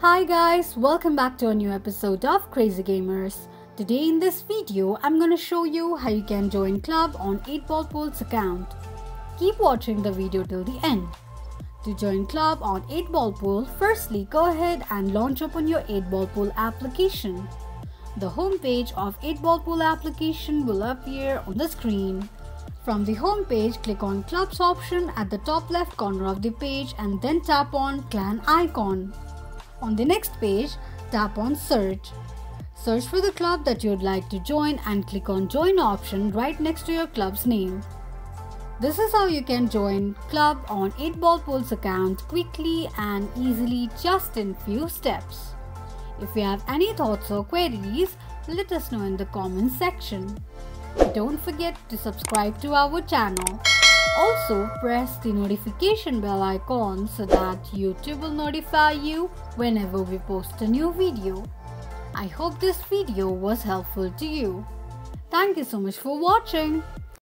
Hi guys, welcome back to a new episode of Krazy Gamers. Today in this video, I'm gonna show you how you can join club on 8-Ball Pool's account. Keep watching the video till the end. To join club on 8-Ball Pool, firstly go ahead and launch open your 8-Ball Pool application. The home page of 8-Ball Pool application will appear on the screen. From the home page, click on Clubs option at the top left corner of the page and then tap on Clan icon. On the next page, tap on Search. Search for the club that you'd like to join and click on Join option right next to your club's name. This is how you can join club on 8 Ball Pool's account quickly and easily just in few steps. If you have any thoughts or queries, let us know in the comments section. Don't forget to subscribe to our channel. Also, press the notification bell icon so that YouTube will notify you whenever we post a new video. I hope this video was helpful to you. Thank you so much for watching.